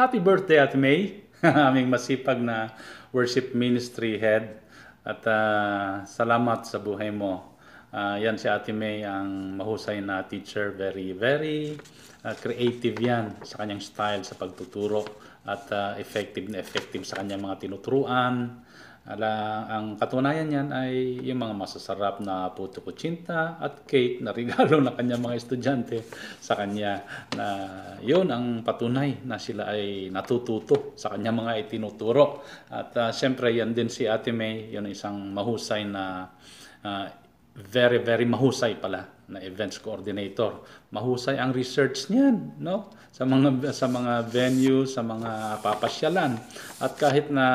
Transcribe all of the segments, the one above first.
happy birthday Ate May, aming masipag na worship ministry head. At ah, salamat sa buhay mo. Ah, yan si Ate May ang mahusay na teacher, very very ah, creative yan sa kanyang style sa pagtuturo at ah, effective na effective sa kanyang mga tinuturuan. Ala, ang katunayan niyan ay yung mga masasarap na puto kutsinta at cake na regalo ng kanyang mga estudyante sa kanya na yun ang patunay na sila ay natututo sa kanyang mga itinuturo. At ah, syempre yan din si Ate May, yun ang isang mahusay na ah, very very mahusay pala na events coordinator. Mahusay ang research niyan, no? Sa mga sa mga venue, sa mga papasyalan. At kahit na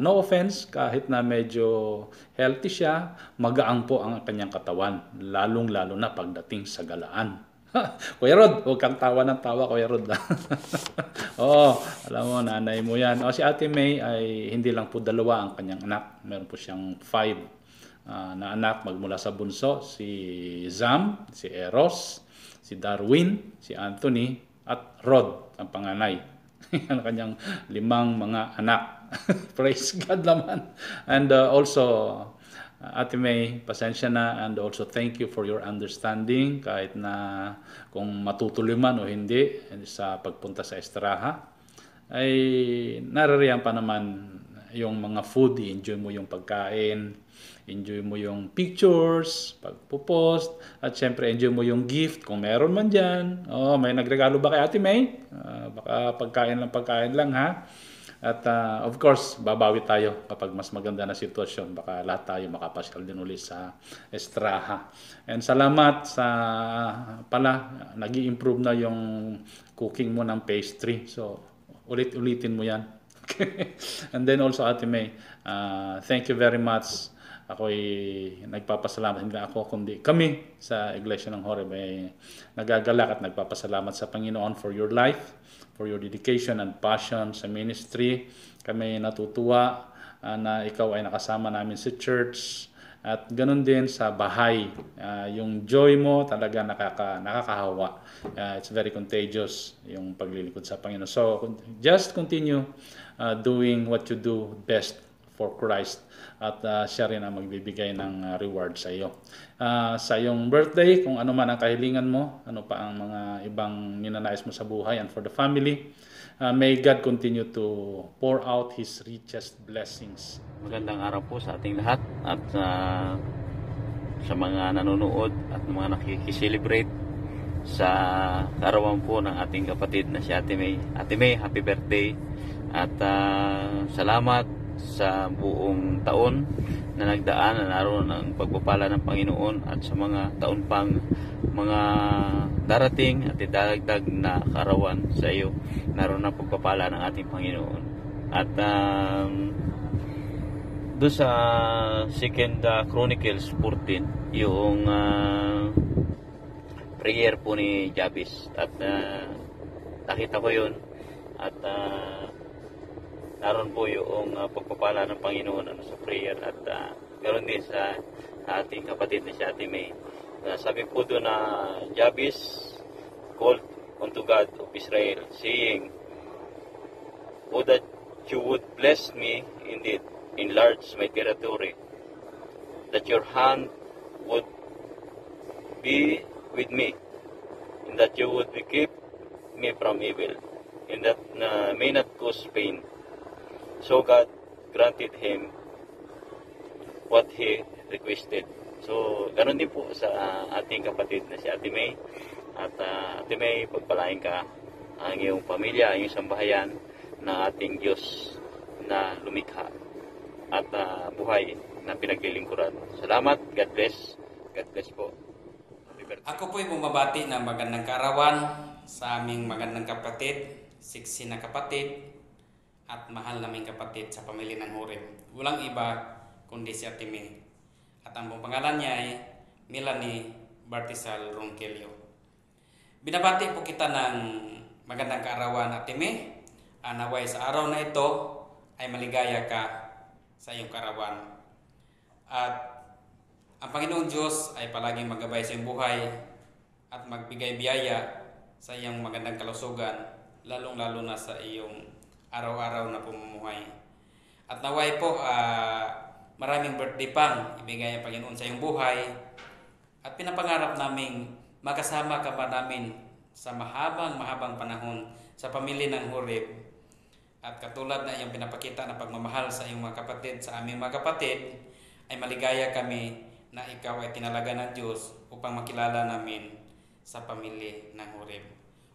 no offense, kahit na medyo healthy siya, magaang po ang kanyang katawan, lalong-lalo na pagdating sa galaan. Kuya Rod, huwag kang tawa ng tawa, Kuya Rod. Oo, alam mo, nanay mo yan. O, si Ate May ay hindi lang po dalawa ang kanyang anak. Meron po siyang five ah, na anak magmula sa bunso, si Zam, si Eros, si Darwin, si Anthony, at Rod, ang panganay. Ang kanyang limang mga anak. Praise God naman. And uh, also, Ate May, pasensya na and also thank you for your understanding kahit na kung matutuloy man o hindi sa pagpunta sa Estraha ay naririyan pa naman yung mga food, enjoy mo yung pagkain, enjoy mo yung pictures, pagpo-post, at syempre enjoy mo yung gift kung meron man dyan. Oh, may nagregalo ba kay Ate May? Ah, baka pagkain lang pagkain lang ha. At ah, of course, babawi tayo kapag mas maganda na sitwasyon. Baka lahat tayo makapasyal din ulit sa Estraha. And salamat sa pala, nag improve na yung cooking mo ng pastry. So, ulit-ulitin mo yan. And then also Ate May, uh, thank you very much. Ako'y nagpapasalamat, hindi ako kundi kami sa Iglesia ng Horeb ay nagagalak at nagpapasalamat sa Panginoon for your life, for your dedication and passion sa ministry. Kami natutuwa uh, na ikaw ay nakasama namin sa church at ganun din sa bahay. Uh, yung joy mo talaga nakaka, nakakahawa. Uh, it's very contagious yung paglilingkod sa Panginoon. So just continue uh, doing what you do best for Christ at uh, siya rin ang magbibigay ng uh, reward sa iyo. Uh, sa iyong birthday, kung ano man ang kahilingan mo, ano pa ang mga ibang ninanais mo sa buhay and for the family, uh, may God continue to pour out His richest blessings. Magandang araw po sa ating lahat at uh, sa mga nanonood at mga nakikiselebrate sa karawan po ng ating kapatid na si Ate May. Ate May, happy birthday at uh, salamat sa buong taon na nagdaan na naroon ang pagpapala ng Panginoon at sa mga taon pang mga darating at idadagdag na karawan sa iyo naroon ang pagpapala ng ating Panginoon. At um, doon sa second uh, Chronicles 14 yung uh, prayer po ni Jabez. At uh, nakita ko yun at uh, naroon po yung uh, pagpapala ng Panginoon ano, sa prayer at uh, ganoon din sa, ating kapatid na si Ate May. Uh, sabi po doon na Jabez called unto God of Israel saying, O that you would bless me indeed, enlarge my territory, that your hand would be with me, and that you would keep me from evil, and that uh, may not cause pain So God granted him what he requested. So, ganoon din po sa uh, ating kapatid na si Ate May. At uh, Ate May, pagpalain ka ang iyong pamilya, ang iyong sambahayan ng ating Diyos na lumikha at uh, buhay na pinaglilingkuran. Salamat. God bless. God bless po. Ako po'y bumabati ng magandang karawan sa aming magandang kapatid, siksi na kapatid, at mahal naming kapatid sa pamilya ng Horeb. Walang iba kundi si Ate. At ang buong pangalan niya ay Melanie Bartisal Ronquillo. Binabati po kita ng magandang kaarawan Ate May. Anaway sa araw na ito ay maligaya ka sa iyong karawan. At ang Panginoong Diyos ay palaging magabay sa iyong buhay at magbigay biyaya sa iyong magandang kalusugan lalong-lalo na sa iyong araw-araw na pamumuhay. At naway po, ah, maraming birthday pang ibigay ang Panginoon sa iyong buhay. At pinapangarap naming makasama ka pa namin sa mahabang mahabang panahon sa pamilya ng Horeb. At katulad na iyong pinapakita na pagmamahal sa iyong mga kapatid, sa aming mga kapatid, ay maligaya kami na ikaw ay tinalaga ng Diyos upang makilala namin sa pamilya ng Horeb.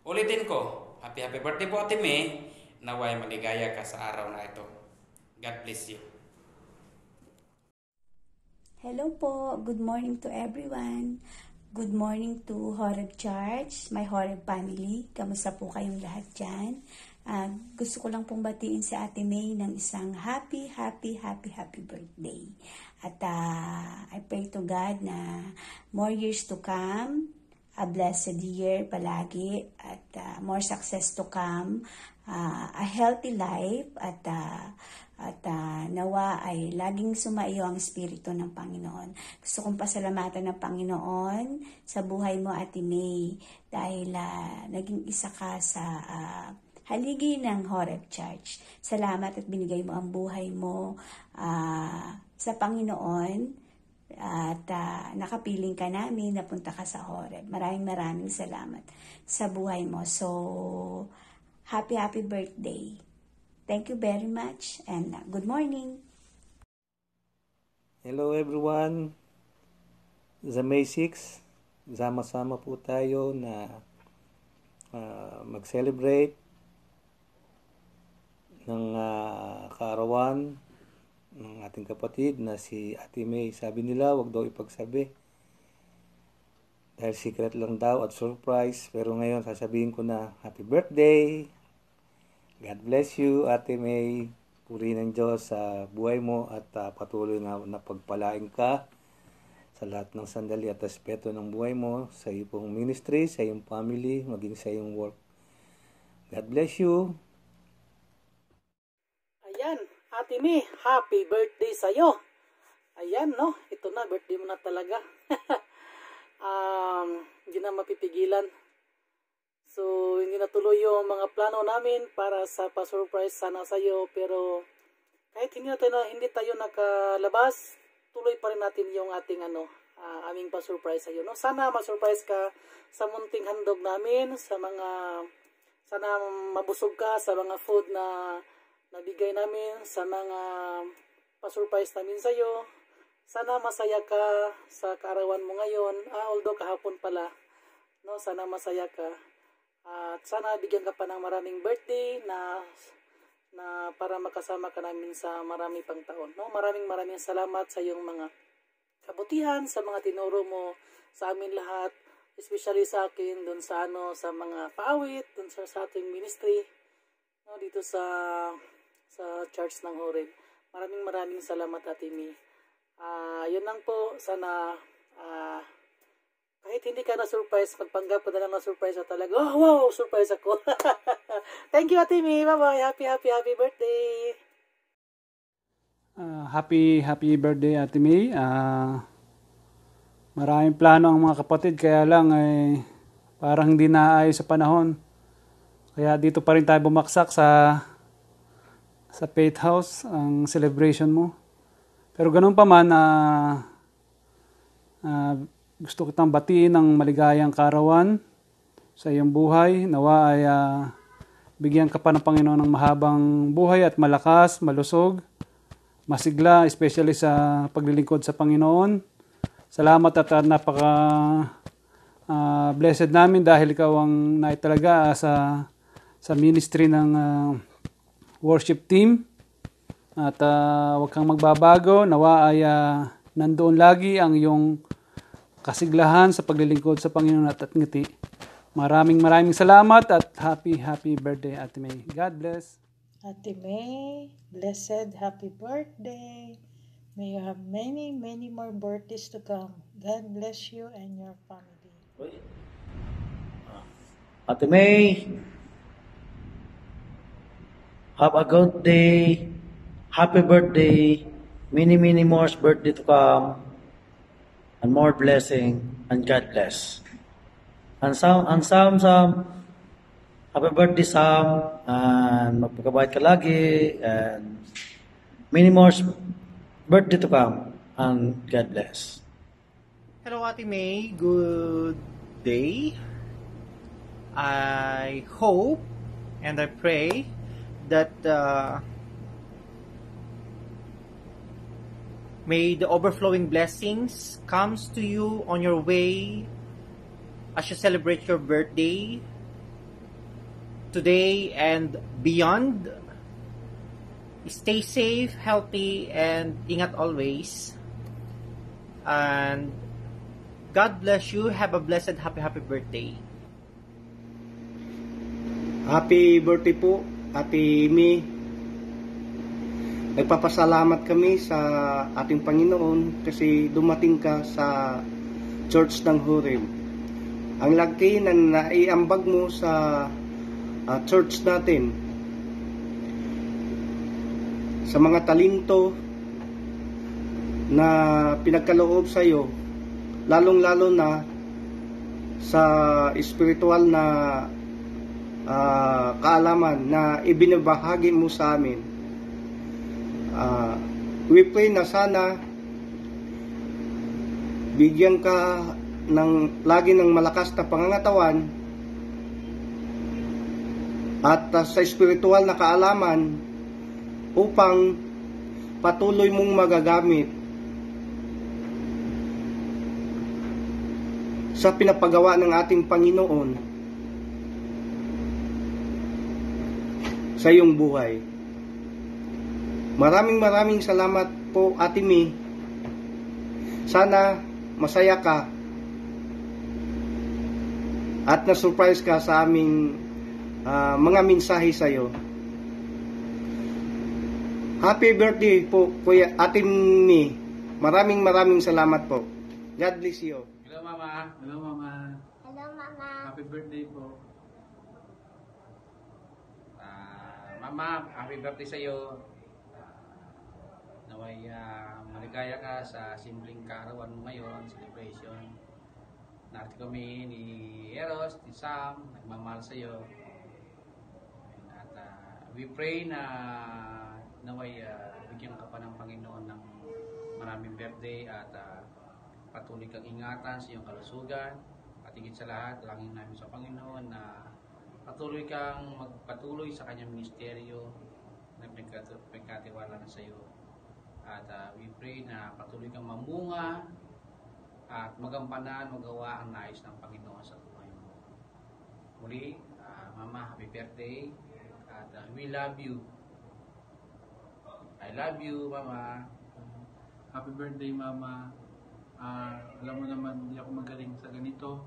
Ulitin ko, happy happy birthday po Ate May, naway maligaya ka sa araw na ito. God bless you. Hello po. Good morning to everyone. Good morning to Horeb Church, my Horeb family. Kamusta po kayong lahat dyan? Ah, gusto ko lang pong batiin si Ate May ng isang happy, happy, happy, happy birthday. At ah, I pray to God na more years to come, a blessed year palagi, at ah, more success to come, ah, a healthy life, at ah, at ah, nawa ay laging sumaiyo ang Espiritu ng Panginoon. Gusto kong pasalamatan ng Panginoon sa buhay mo, Ate May, dahil ah, naging isa ka sa ah, haligi ng Horeb Church. Salamat at binigay mo ang buhay mo ah, sa Panginoon at ah, nakapiling ka namin, napunta ka sa Horeb. Maraming maraming salamat sa buhay mo. So, happy, happy birthday. Thank you very much and uh, good morning. Hello everyone. Sa May 6, sama-sama po tayo na ah, mag-celebrate ng ah, kaarawan ng ating kapatid na si Ate May. Sabi nila, wag daw ipagsabi. Dahil secret lang daw at surprise. Pero ngayon, sasabihin ko na, Happy birthday! God bless you, Ate May. Puri ng Diyos sa buhay mo at ah, patuloy na napagpalain ka sa lahat ng sandali at aspeto ng buhay mo, sa iyong ministry, sa iyong family, maging sa iyong work. God bless you. Ayan, Ate Mi, happy birthday sa'yo. Ayan, no? Ito na, birthday mo na talaga. um, hindi na mapipigilan. So, hindi natuloy yung mga plano namin para sa pa-surprise sana sa'yo. Pero, kahit hindi, na tayo, hindi tayo nakalabas, tuloy pa rin natin yung ating ano, ah, aming pa-surprise sa'yo. No? Sana ma-surprise ka sa munting handog namin, sa mga, sana mabusog ka sa mga food na nabigay namin sa mga pa-surprise namin sa iyo. Sana masaya ka sa kaarawan mo ngayon. Ah, although kahapon pala. No, sana masaya ka. At sana bigyan ka pa ng maraming birthday na na para makasama ka namin sa marami pang taon. No, maraming maraming salamat sa iyong mga kabutihan, sa mga tinuro mo sa amin lahat, especially sa akin doon sa ano sa mga paawit, doon sa, sa ating ministry no, dito sa sa church ng Horeb. Maraming maraming salamat Ate Mi. Ah, yun lang po sana ah, kahit hindi ka na-surprise, magpanggap ka na lang na-surprise ka talaga. Oh, wow, surprise ako. Thank you, Ate Mi. Bye-bye. Happy, happy, happy birthday. Ah, happy happy birthday Ate May. Ah, maraming plano ang mga kapatid kaya lang ay parang hindi naayos sa panahon. Kaya dito pa rin tayo bumaksak sa sa Faith House ang celebration mo. Pero ganun pa man ah, ah, gusto kitang batiin ng maligayang karawan sa iyong buhay. Nawa ay ah, bigyan ka pa ng Panginoon ng mahabang buhay at malakas, malusog masigla, especially sa paglilingkod sa Panginoon. Salamat at uh, napaka uh, blessed namin dahil ikaw ang naitalaga sa sa ministry ng uh, worship team. At uh, huwag kang magbabago, nawa ay uh, nandoon lagi ang iyong kasiglahan sa paglilingkod sa Panginoon at, at ngiti. Maraming maraming salamat at happy happy birthday Ate May. God bless. Ate May, blessed happy birthday. May you have many, many more birthdays to come. God bless you and your family. Ate May, have a good day. Happy birthday. Many, many more birthday to come. And more blessing. And God bless. And some, and some, some, Happy birthday, Sam. And magpakabait ka lagi. And many more birthday to come. And God bless. Hello, Ate May. Good day. I hope and I pray that uh, may the overflowing blessings comes to you on your way as you celebrate your birthday today and beyond. Stay safe, healthy, and ingat always. And God bless you. Have a blessed, happy, happy birthday. Happy birthday po, Ate Mi. Nagpapasalamat kami sa ating Panginoon kasi dumating ka sa Church ng Horeb. Ang laki na naiambag mo sa ah, church natin sa mga talento na pinagkaloob sa iyo lalong-lalo na sa espiritual na kaalaman na ibinabahagi mo sa amin. Ah, we pray na sana bigyan ka ng lagi ng malakas na pangangatawan at ah, sa espiritual na kaalaman upang patuloy mong magagamit sa pinapagawa ng ating Panginoon sa iyong buhay. Maraming maraming salamat po Ate Mi. Sana masaya ka at na-surprise ka sa aming ah, mga mensahe sa iyo. Happy birthday po Kuya Ate Mi. Maraming maraming salamat po. God bless you. Hello, Mama. Hello, Mama. Hello, Mama. Happy birthday po. Ah, Mama, happy birthday sa iyo. Naway ah, maligaya ka sa simpleng kaarawan mo ngayon, celebration. Narito kami ni Eros, ni Sam, nagmamahal sa iyo. At ah, we pray na naway ah, bigyan ka pa ng Panginoon ng maraming birthday at ah, patuloy kang ingatan sa iyong kalusugan. At higit sa lahat, langin namin sa Panginoon na patuloy kang magpatuloy sa kanyang ministeryo na pinagkatiwala na sa iyo. At ah, we pray na patuloy kang mamunga at magampanan, magawa ang nais ng Panginoon sa buhay mo. Muli, ah, Mama, happy birthday. At ah, we love you. I love you, Mama. Happy birthday, Mama. Ah, alam mo naman, hindi ako magaling sa ganito.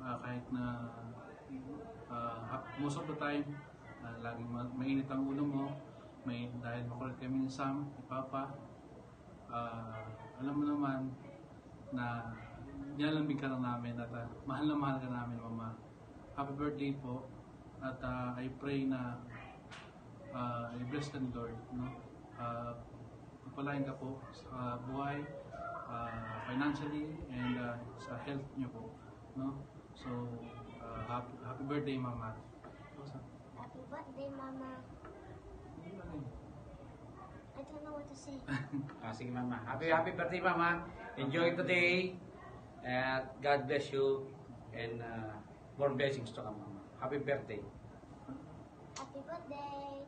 Ah, kahit na hap- most of the time, ah, laging ma- mainit ang ulo mo. May, dahil makulit kami ni Sam, ni Papa. Ah, alam mo naman na nilalambing ka lang namin at ah, mahal na mahal ka namin, Mama. Happy birthday po. At ah, I pray na uh, i-bless ka ni Lord. No? Uh, pagpalain ka po sa buhay, uh, financially, and uh, sa health niyo po. No? So, uh, happy, happy birthday, Mama. Happy birthday, Mama. I don't know what to say. Ah, sige mama. Happy happy birthday mama. Enjoy today. And God bless you. And uh, more blessings to come mama. Happy birthday. Happy birthday.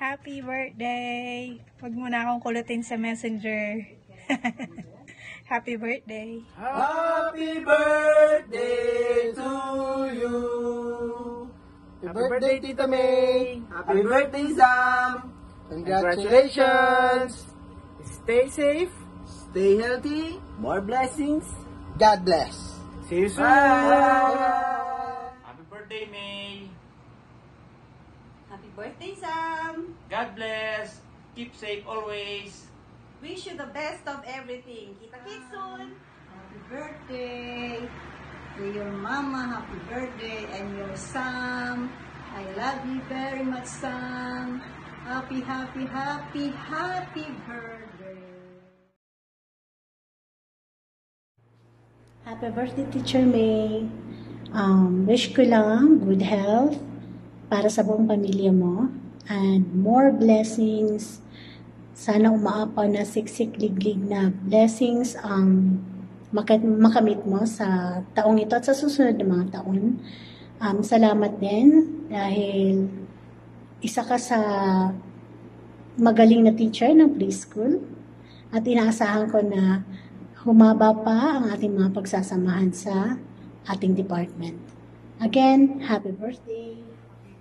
Happy birthday! Huwag mo na akong kulutin sa messenger. Happy birthday! Happy birthday to you. Happy birthday, Tita May. Happy birthday, Sam. Congratulations. Stay safe. Stay healthy. More blessings. God bless. See you soon. Happy birthday May. Happy birthday, Sam! God bless. Keep safe always. Wish you the best of everything. Kita-kits soon! Happy birthday to your mama. Happy birthday and your Sam. I love you very much, Sam. Happy, happy, happy, happy birthday. Happy birthday, Teacher May. Um, wish ko lang good health para sa buong pamilya mo and more blessings. Sana umaapaw na siksik-liglig na blessings ang maka- makamit mo sa taong ito at sa susunod na mga taon. Um, salamat din dahil isa ka sa magaling na teacher ng preschool at inaasahan ko na humaba pa ang ating mga pagsasamahan sa ating department. Again, happy birthday!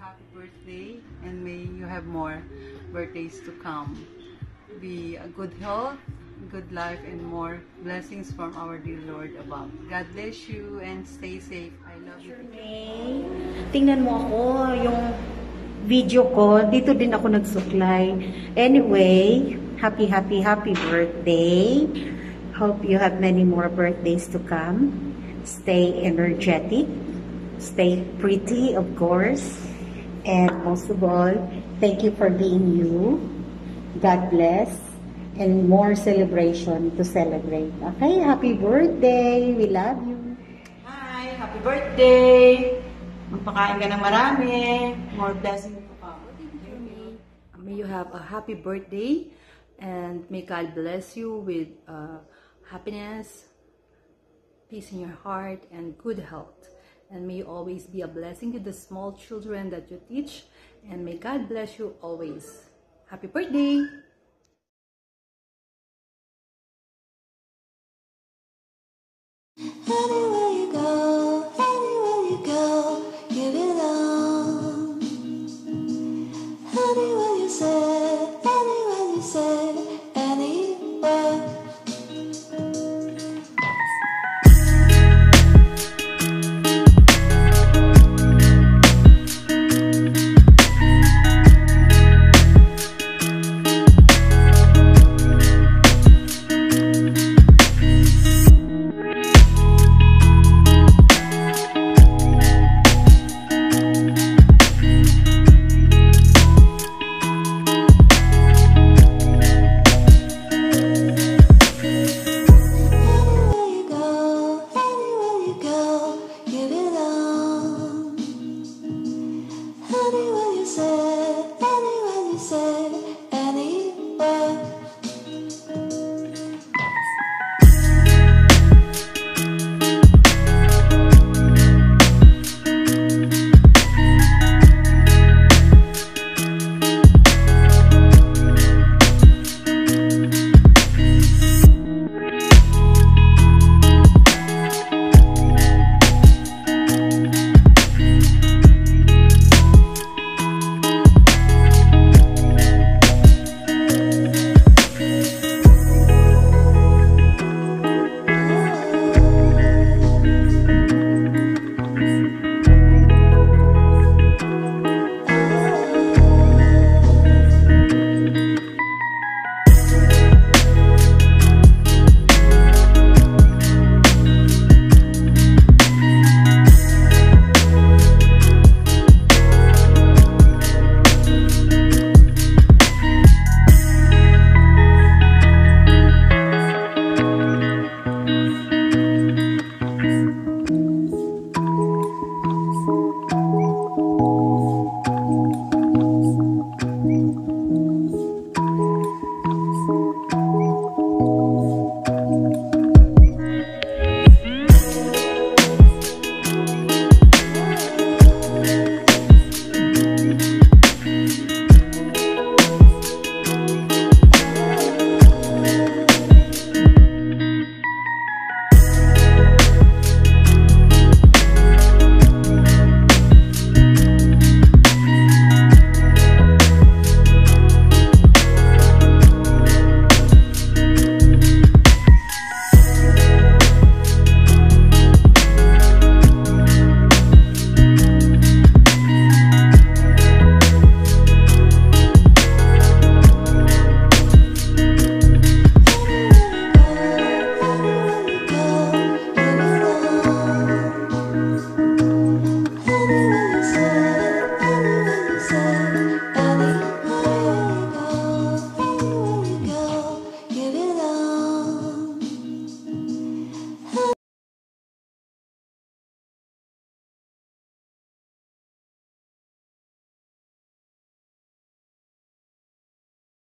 Happy birthday and may you have more birthdays to come. Be a good health, good life, and more blessings from our dear Lord above. God bless you and stay safe. I love you. Tingnan mo ako, yung video ko, dito din ako nagsuklay. Anyway, happy, happy, happy birthday. Hope you have many more birthdays to come. Stay energetic. Stay pretty, of course. And most of all, thank you for being you. God bless. And more celebration to celebrate. Okay, happy birthday. We love you. Hi, happy birthday! Magpakain ka ng marami. More blessings to come. May you have a happy birthday and may God bless you with uh, happiness, peace in your heart, and good health. And may you always be a blessing to the small children that you teach. And may God bless you always. Happy birthday! Anyway.